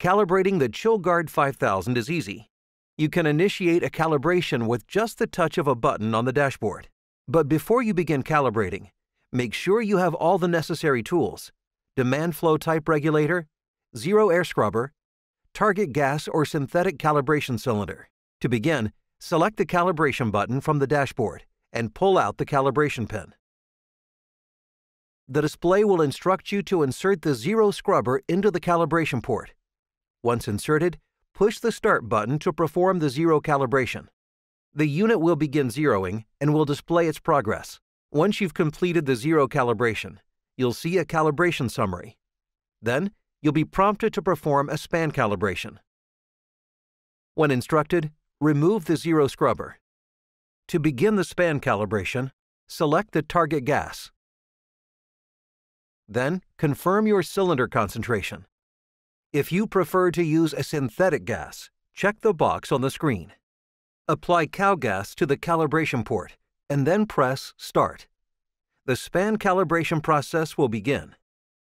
Calibrating the Chillgard 5000 is easy. You can initiate a calibration with just the touch of a button on the dashboard. But before you begin calibrating, make sure you have all the necessary tools demand flow type regulator, zero air scrubber, target gas or synthetic calibration cylinder. To begin, select the calibration button from the dashboard and pull out the calibration pin. The display will instruct you to insert the zero scrubber into the calibration port. Once inserted, push the Start button to perform the zero calibration. The unit will begin zeroing and will display its progress. Once you've completed the zero calibration, you'll see a calibration summary. Then, you'll be prompted to perform a span calibration. When instructed, remove the zero scrubber. To begin the span calibration, select the target gas. Then, confirm your cylinder concentration. If you prefer to use a synthetic gas, check the box on the screen. Apply cal gas to the calibration port and then press Start the span calibration process will begin.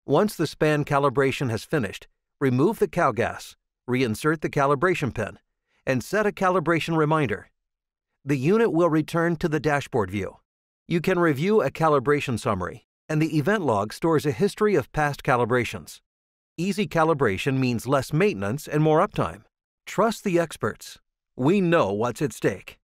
Once the span calibration has finished, remove the cal gas, reinsert the calibration pin, and set a calibration reminder. The unit will return to the dashboard view. You can review a calibration summary, and the event log stores a history of past calibrations. Easy calibration means less maintenance and more uptime. Trust the experts. We know what's at stake.